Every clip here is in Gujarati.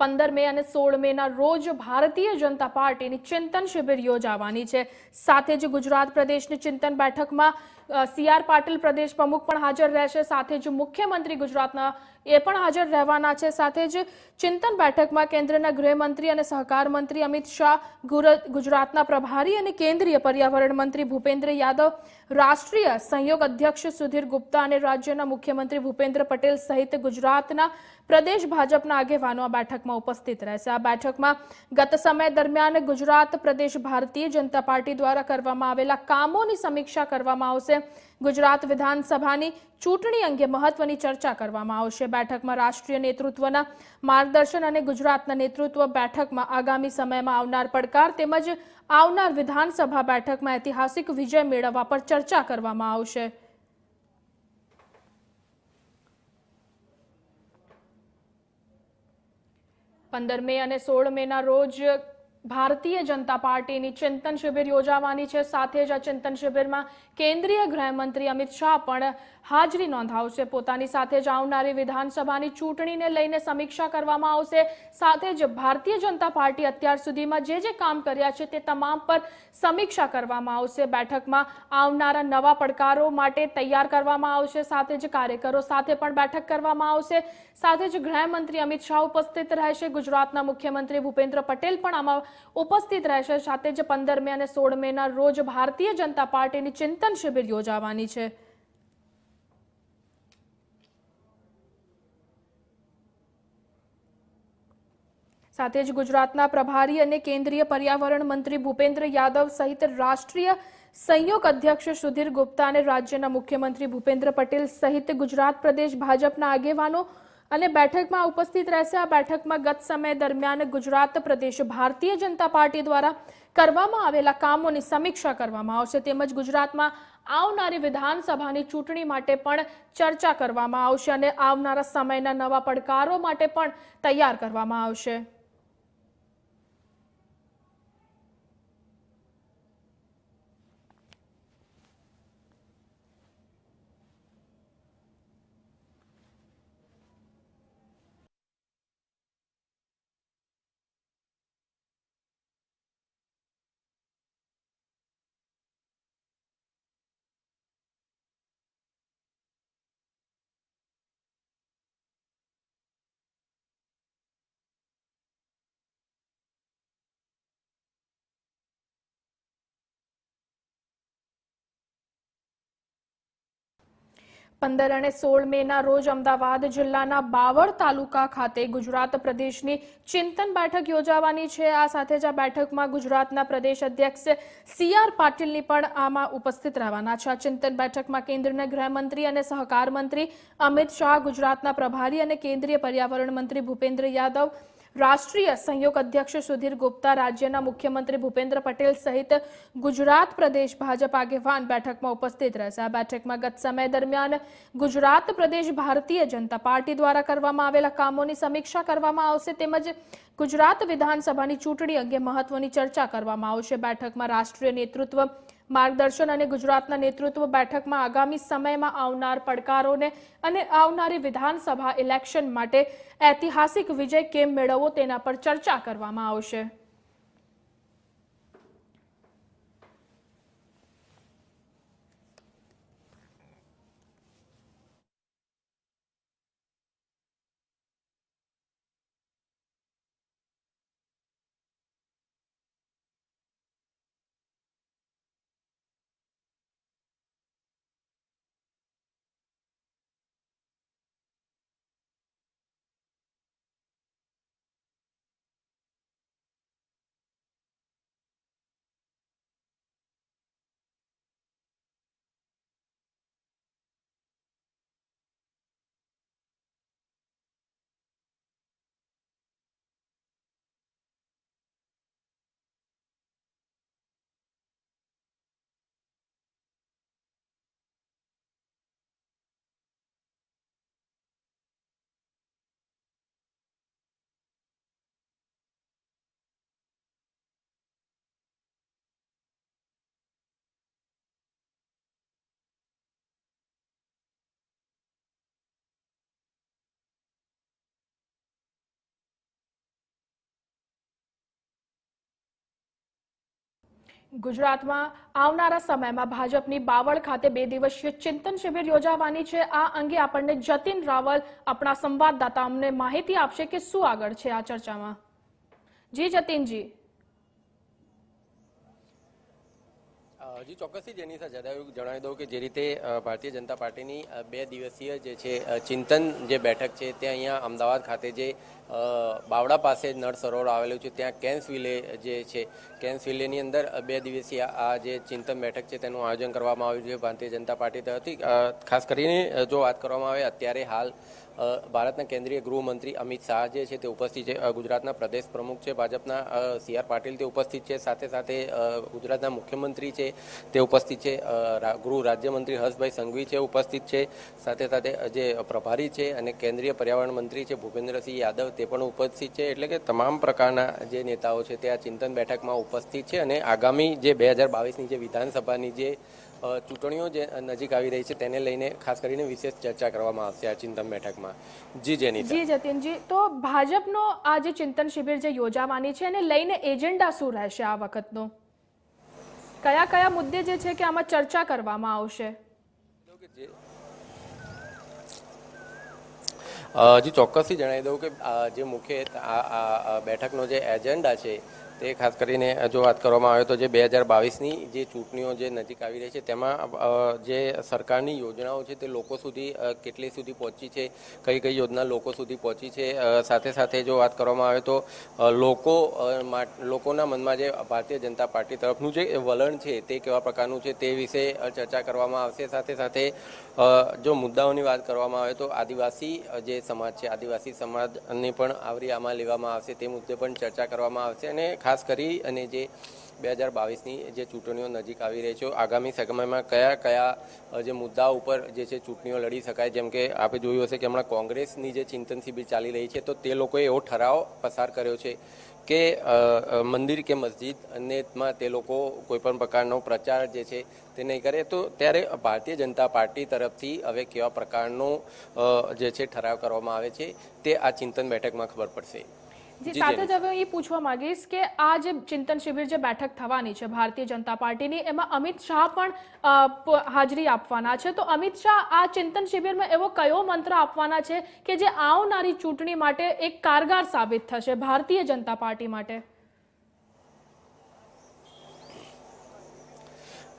પંદર મે અને સોળ મેના રોજ ભારતીય જનતા પાર્ટીની ચિંતન શિબિર યોજાવાની છે. સાથે જ ગુજરાત પ્રદેશની ચિંતન બેઠકમાં સી આર પાટીલ પ્રદેશ પ્રમુખ પણ હાજર રહેશે. સાથે જ મુખ્યમંત્રી ગુજરાતના એ પણ હાજર રહેવાના છે. સાથે જ ચિંતન બેઠકમાં કેન્દ્રના ગૃહમંત્રી અને સહકાર મંત્રી અમિત શાહ ગુજરાતના પ્રભારી અને કેન્દ્રીય પર્યાવરણ મંત્રી ભૂપેન્દ્ર યાદવ, રાષ્ટ્રીય સંયોગ અધ્યક્ષ સુધીર ગુપ્તા અને રાજ્યના મુખ્યમંત્રી ભૂપેન્દ્ર પટેલ સહિત ગુજરાતના પ્રદેશ ભાજપના આગેવાનો આ બેઠકમાં ઉપસ્થિત રહેશે. આ બેઠકમાં ગત સમય દરમિયાન ગુજરાત, પ્રદેશ ભારતીય જનતા પાર્ટી દ્વારા કરવામાં આવેલા કામોની સમીક્ષા કરવામાં આવશે. ગુજરાત વિધાનસભાની ચૂંટણી અંગે મહત્વની ચર્ચા કરવામાં આવશે. બેઠકમાં રાષ્ટ્રીય નેતૃત્વના માર્ગદર્શન અને ગુજરાતના નેતૃત્વ બેઠકમાં આગામી સમયમાં આવનાર પડકાર તેમજ આવનાર વિધાનસભા બેઠકમાં ઐતિહાસિક વિજય મેળવવા પર ચર્ચા કરવામાં આવશે. પંદર મે અને સોળ મેના રોજ ભારતીય જનતા પાર્ટીની ચિંતન શિબિર યોજાવાની છે. સાથે જ આ ચિંતન શિબિરમાં કેન્દ્રીય ગૃહમંત્રી અમિત શાહ પણ હાજરી નોંધાવશે. પોતાની સાથે જ આવનારી વિધાનસભાની ચૂંટણીને લઈને સમીક્ષા કરવામાં આવશે. સાથે જ ભારતીય જનતા પાર્ટી અત્યાર સુધીમાં જે જે કામ કર્યા છે તે તમામ પર સમીક્ષા કરવામાં આવશે. બેઠકમાં આવનારા નવા પડકારો માટે તૈયાર કરવામાં આવશે. સાથે જ કાર્યકરો સાથે પણ બેઠક કરવામાં આવશે. સાથે જ ગૃહમંત્રી અમિત શાહ ઉપસ્થિત રહેશે. ગુજરાતના મુખ્યમંત્રી ભૂપેન્દ્ર પટેલ પણ આમાં ઉપસ્થિત રહેશે. સાથે જ પંદર મે અને સોળ મેના રોજ ભારતીય જનતા પાર્ટીની ચિંતન શિબિર યોજાવાની છે. સાથે જ ગુજરાતના પ્રભારી અને કેન્દ્રીય પર્યાવરણ મંત્રી ભૂપેન્દ્ર યાદવ સહિત રાષ્ટ્રીય સંયોગ અધ્યક્ષ સુધીર ગુપ્તા અને રાજ્યના મુખ્યમંત્રી ભૂપેન્દ્ર પટેલ સહિત ગુજરાત પ્રદેશ ભાજપના આગેવાનો અને બેઠકમાં ઉપસ્થિત રહેશે. આ બેઠકમાં ગત સમય દરમિયાન ગુજરાત પ્રદેશ ભારતીય જનતા પાર્ટી દ્વારા કરવામાં આવેલા કામોની સમીક્ષા કરવામાં આવશે. તેમજ ગુજરાતમાં આવનારી વિધાનસભાની ચૂંટણી માટે પણ ચર્ચા કરવામાં આવશે અને આવનારા સમયના નવા પડકારો માટે પણ તૈયાર કરવામાં આવશે. પંદર અને સોળ મેના રોજ અમદાવાદ જિલ્લાના બાવળ તાલુકા ખાતે ગુજરાત પ્રદેશની ચિંતન બેઠક યોજાવાની છે. આ સાથે જ આ બેઠકમાં ગુજરાતના પ્રદેશ અધ્યક્ષ સી આર પાટીલની પણ આમાં ઉપસ્થિત રહેવાના છે. આ ચિંતન બેઠકમાં કેન્દ્રના ગૃહમંત્રી અને સહકાર મંત્રી અમિત શાહ, ગુજરાતના પ્રભારી અને કેન્દ્રીય પર્યાવરણ મંત્રી ભૂપેન્દ્ર યાદવ રાષ્ટ્રીય સંયોગ અધ્યક્ષ સુધીર ગુપ્તા રાજ્યના મુખ્યમંત્રી ભૂપેન્દ્ર પટેલ સહિત ગુજરાત પ્રદેશ ભાજપ આગેવાન બેઠકમાં ઉપસ્થિત રહેશે. આ બેઠકમાં ગત સમય દરમિયાન ગુજરાત પ્રદેશ ભારતીય જનતા પાર્ટી દ્વારા કરવામાં આવેલા કામોની સમીક્ષા કરવામાં આવશે તેમજ ગુજરાત વિધાનસભાની ચૂંટણી અંગે મહત્વની ચર્ચા કરવામાં આવશે. બેઠકમાં રાષ્ટ્રીય નેતૃત્વ માર્ગદર્શન અને ગુજરાતના નેતૃત્વ બેઠકમાં આગામી સમયમાં આવનાર પડકારોને અને આવનારી વિધાનસભા ઇલેક્શન માટે ઐતિહાસિક વિજય કેમ મેળવવો તેના પર ચર્ચા કરવામાં આવશે. ગુજરાતમાં આવનારા સમયમાં ભાજપની બાવળ ખાતે બે દિવસીય ચિંતન શિબિર યોજાવાની છે. આ અંગે આપણને જતીન રાવલ, આપણા સંવાદદાતા અમને માહિતી આપશે કે શું આગળ છે આ ચર્ચામાં. જી જતીનજી. અ, જી ચોક્કસથી જેની સાથે જણાવ્યું જણાવી દઉં કે જે રીતે ભારતીય જનતા પાર્ટીની બે દિવસીય જે છે ચિંતન જે બેઠક છે તે અહીંયા અમદાવાદ ખાતે જે બાવડા પાસે નળ સરોવર આવેલું છે ત્યાં કેન્સ વિલે જે છે કેન્સ વિલેની અંદર બે દિવસીય આ જે ચિંતન બેઠક છે તેનું આયોજન કરવામાં આવ્યું છે. ભારતીય જનતા પાર્ટી તરફથી ખાસ કરીને જો વાત કરવામાં આવે અત્યારે હાલ ભારતના કેન્દ્રીય ગૃહમંત્રી અમિત શાહ જે છે તે ઉપસ્થિત છે. ગુજરાતના પ્રદેશ પ્રમુખ છે, ભાજપના સી આર પાટીલ તે ઉપસ્થિત છે. સાથે સાથે ગુજરાતના મુખ્યમંત્રી છે તે ઉપસ્થિત છે. ગૃહ રાજ્યમંત્રી હર્ષભાઈ સંઘવી છે ઉપસ્થિત છે. સાથે સાથે જે પ્રભારી છે અને કેન્દ્રીય પર્યાવરણ મંત્રી છે ભૂપેન્દ્રસિંહ યાદવ તે પણ ઉપસ્થિત છે. એટલે કે તમામ પ્રકારના જે નેતાઓ છે તે આ ચિંતન બેઠકમાં ઉપસ્થિત છે અને આગામી જે બે હજાર બાવીસની જે વિધાનસભાની જે ચૂંટણીઓ જે નજીક આવી રહી છે તેને લઈને ખાસ કરીને વિશેષ ચર્ચા કરવામાં આવશે આ ચિંતન બેઠકમાં. જી જેની જી જતીનજી તો ભાજપનો આ જે ચિંતન શિબિર જે યોજાવાની છે એને લઈને એજન્ડા શું રહેશે આ વખતનો? કયા કયા મુદ્દે જે છે કે આમાં ચર્ચા કરવામાં આવશે? હજી જી ચોક્કસથી જણાવી દઉં કે જે મુખ્ય આ બેઠકનો જે એજન્ડા છે તે ખાસ કરીને જો વાત કરવામાં આવે તો જે બે હજાર બાવીસની જે ચૂંટણીઓ જે નજીક આવી રહી છે, તેમાં જે સરકારની યોજનાઓ છે તે લોકો સુધી કેટલી સુધી પહોંચી છે, કઈ કઈ યોજના લોકો સુધી પહોંચી છે સાથે સાથે જો વાત કરવામાં આવે તો લોકો લોકોના મનમાં જે ભારતીય જનતા પાર્ટી તરફનું જે વલણ છે તે કેવા પ્રકારનું છે તે વિશે ચર્ચા કરવામાં આવશે. સાથે સાથે જો મુદ્દાઓની વાત કરવામાં આવે તો આદિવાસી જે સમાજ છે, આદિવાસી સમાજને પણ આવરી આમાં લેવામાં આવશે તે મુદ્દે પણ ચર્ચા કરવામાં આવશે અને ખાસ કરી અને જે બે હજાર બાવીસની જે ચૂંટણીઓ નજીક આવી રહી છે, આગામી સમયમાં કયા કયા જે મુદ્દા ઉપર જે છે ચૂંટણીઓ લડી શકાય, જેમ કે આપણે જોયું હશે કે હમણાં કોંગ્રેસની જે ચિંતન શિબિર ચાલી રહી છે, તો તે લોકોએ એવો ઠરાવ પસાર કર્યો છે કે મંદિર કે મસ્જિદ અનેમાં તે લોકો કોઈ પણ પ્રકારનો પ્રચાર જે છે તે નહીં કરે. તો ત્યારે ભારતીય જનતા પાર્ટી તરફથી હવે કેવા પ્રકારનો જે છે ઠરાવ કરવામાં આવે છે તે આ ચિંતન બેઠકમાં ખબર પડશે. જી સાથે જ. હવે એ પૂછવા માંગીશ કે આ જે ચિંતન શિબિર જે બેઠક થવાની છે ભારતીય જનતા પાર્ટીની એમાં અમિત શાહ પણ હાજરી આપવાના છે. તો અમિત શાહ આ ચિંતન શિબિરમાં એવો કયો મંત્ર આપવાના છે કે જે આવનારી ચૂંટણી માટે એક કારગર સાબિત થશે ભારતીય જનતા પાર્ટી માટે?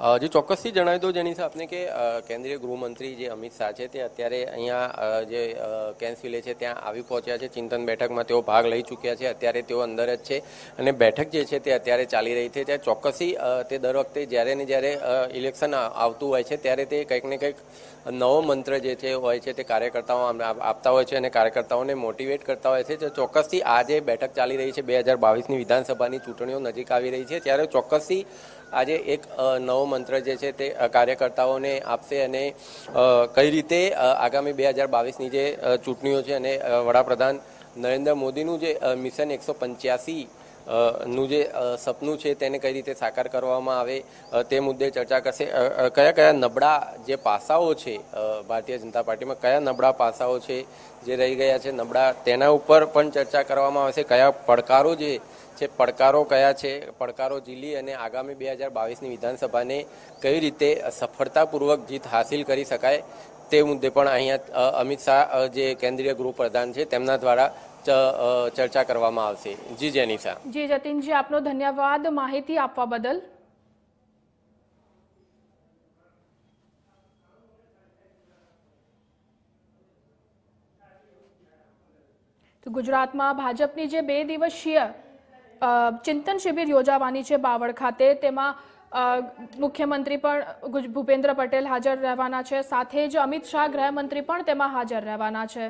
જે ચોક્કસથી જણાવી દો જેની આપને કે કેન્દ્રીય ગૃહમંત્રી જે અમિત શાહ છે, તે અત્યારે અહીંયા જે કેન્સ વિલે છે, ત્યાં આવી પહોંચ્યા છે. ચિંતન બેઠકમાં તેઓ ભાગ લઈ ચૂક્યા છે. અત્યારે તેઓ અંદર જ છે. અને બેઠક જે છે, તે અત્યારે ચાલી રહી છે. ત્યાં ચોક્કસથી તે દર વખતે જ્યારે ને જ્યારે ઇલેક્શન આવતું હોય છે, ત્યારે તે કંઈક ને કંઈક નવો મંત્ર જે છે, હોય છે, તે કાર્યકર્તાઓ આપતા હોય છે અને કાર્યકર્તાઓને મોટિવેટ કરતા હોય છે. તો ચોક્કસથી આ જે બેઠક ચાલી રહી છે, બે હજાર બાવીસની વિધાનસભાની ચૂંટણીઓ નજીક આવી રહી છે. ત્યારે ચોક્કસથી આજે એક નવો મંત્ર જે છે તે કાર્યકર્તાઓને આપશે અને કઈ રીતે આગામી બે હજાર બાવીસની જે ચૂંટણીઓ છે અને વડાપ્રધાન નરેન્દ્ર મોદીનું જે મિશન એકસો પંચ્યાસી નું જે સપનું છે તેને કઈ રીતે સાકાર કરવામાં આવે તે મુદ્દે ચર્ચા કરશે. કયા કયા નબળા જે પાસાઓ છે ભારતીય જનતા પાર્ટીમાં કયા નબળા પાસાઓ છે જે રહી ગયા છે, નબળા તેના ઉપર પણ ચર્ચા કરવામાં આવશે. કયા પડકારો જે છે, પડકારો કયા છે, પડકારો ઝીલી અને આગામી બે હજાર બાવીસની વિધાનસભાને કઈ રીતે સફળતાપૂર્વક જીત હાસિલ કરી શકાય તે મુદ્દે પણ અહીંયા અમિત શાહ જે કેન્દ્રીય ગૃહ પ્રધાન છે, તેમના દ્વારા ચર્ચા કરવામાં આવશે. જી જેનિશા જી, જતીનજી, આપનો ધન્યવાદ માહિતી આપવા બદલ. તો ગુજરાતમાં ભાજપની જે બે દિવસીય ચિંતન શિબિર યોજાવાની છે બાવળ ખાતે, તેમાં મુખ્યમંત્રી પણ ભૂપેન્દ્ર પટેલ હાજર રહેવાના છે. સાથે જ અમિત શાહ ગૃહમંત્રી પણ તેમાં હાજર રહેવાના છે.